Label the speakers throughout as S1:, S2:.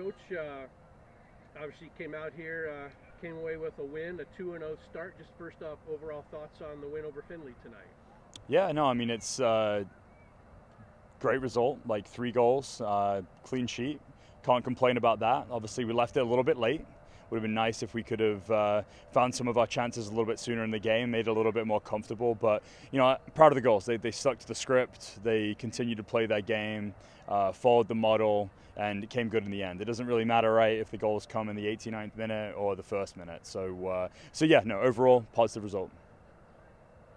S1: Coach, uh, obviously came out here, uh, came away with a win, a 2 0 start. Just first off, overall thoughts on the win over Findlay tonight?
S2: Yeah, no, I mean, it's a uh, great result, like three goals, uh, clean sheet. Can't complain about that. Obviously, we left it a little bit late. Would have been nice if we could have uh, found some of our chances a little bit sooner in the game, made it a little bit more comfortable. But you know, proud of the goals. They, they stuck to the script. They continued to play their game, uh, followed the model, and it came good in the end. It doesn't really matter, right, if the goals come in the 89th minute or the first minute. So, uh, so yeah, no, overall positive result.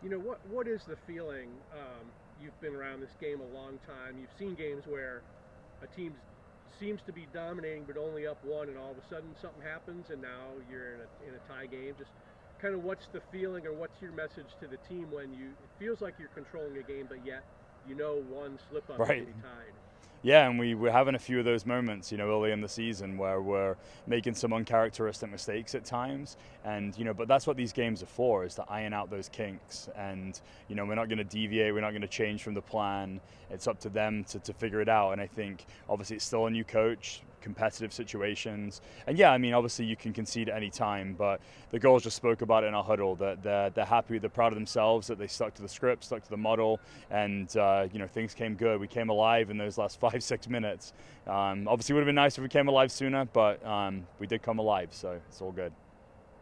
S1: You know what? What is the feeling? Um, you've been around this game a long time. You've seen games where a team seems to be dominating but only up one, and all of a sudden something happens, and now you're in a, in a tie game. Just kind of what's the feeling, or what's your message to the team when you it feels like you're controlling a game, but yet you know one slip up
S2: right.
S1: be tied.
S2: Yeah, and we, we're having a few of those moments, you know, early in the season where we're making some uncharacteristic mistakes at times. And, you know, but that's what these games are for, is to iron out those kinks. And, you know, we're not going to deviate, we're not going to change from the plan. It's up to them to, to figure it out. And I think, obviously, it's still a new coach competitive situations. And yeah, I mean, obviously you can concede at any time, but the girls just spoke about it in our huddle that they're, they're happy, they're proud of themselves, that they stuck to the script, stuck to the model, and uh, you know things came good. We came alive in those last five, six minutes. Um, obviously, it would have been nice if we came alive sooner, but um, we did come alive, so it's all good.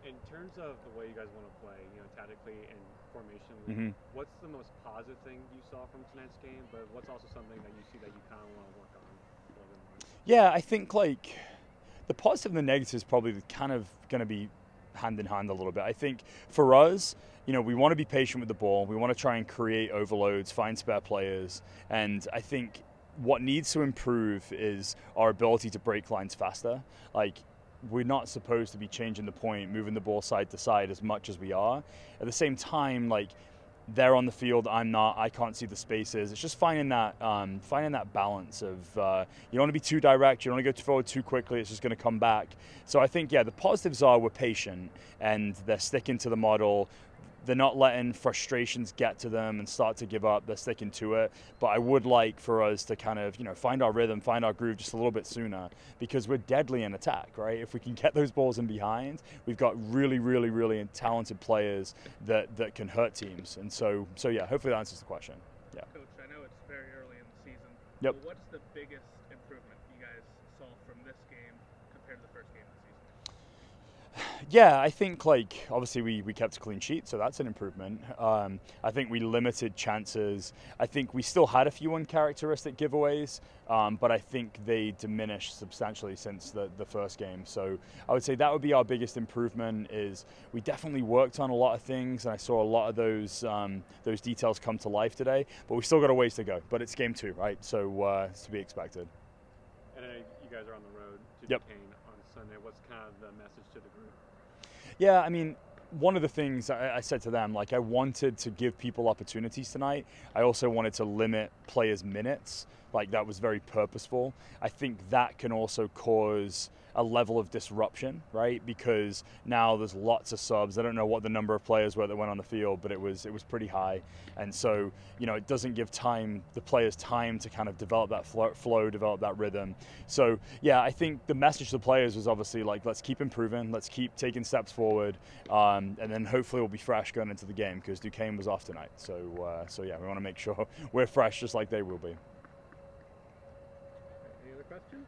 S3: In terms of the way you guys want to play, you know, tactically and formation,
S2: mm-hmm.
S3: what's the most positive thing you saw from tonight's game? But what's also something that you see that you kind of want to work on?
S2: Yeah, I think like the positive and the negative is probably kind of going to be hand in hand a little bit. I think for us, you know, we want to be patient with the ball. We want to try and create overloads, find spare players, and I think what needs to improve is our ability to break lines faster. Like we're not supposed to be changing the point, moving the ball side to side as much as we are. At the same time, like they're on the field, I'm not. I can't see the spaces. It's just finding that um, finding that balance of uh, you don't want to be too direct. You don't want to go forward too quickly. It's just going to come back. So I think yeah, the positives are we're patient and they're sticking to the model they're not letting frustrations get to them and start to give up. They're sticking to it. But I would like for us to kind of, you know, find our rhythm, find our groove just a little bit sooner because we're deadly in attack, right? If we can get those balls in behind, we've got really, really, really talented players that, that can hurt teams. And so, so yeah, hopefully that answers the question. Yeah.
S4: Coach, I know it's very early in the season.
S2: Yep.
S4: what's the biggest improvement you guys saw from this game compared to the first game?
S2: Yeah, I think like obviously we, we kept a clean sheet, so that's an improvement. Um, I think we limited chances. I think we still had a few uncharacteristic giveaways, um, but I think they diminished substantially since the, the first game. So I would say that would be our biggest improvement. Is we definitely worked on a lot of things, and I saw a lot of those um, those details come to life today. But we still got a ways to go. But it's game two, right? So uh, it's to be expected.
S3: And you guys are on the road to
S2: yep.
S3: Duquesne on Sunday. What's kind of the message to the group?
S2: Yeah, I mean, one of the things I, said to them, like I wanted to give people opportunities tonight. I also wanted to limit players' minutes. Like that was very purposeful. I think that can also cause a level of disruption, right? Because now there's lots of subs. I don't know what the number of players were that went on the field, but it was it was pretty high. And so, you know, it doesn't give time the players time to kind of develop that flow, develop that rhythm. So, yeah, I think the message to the players was obviously like, let's keep improving, let's keep taking steps forward, um, and then hopefully we'll be fresh going into the game because Duquesne was off tonight. So, uh, so yeah, we want to make sure we're fresh just like they will be.
S1: Any other questions?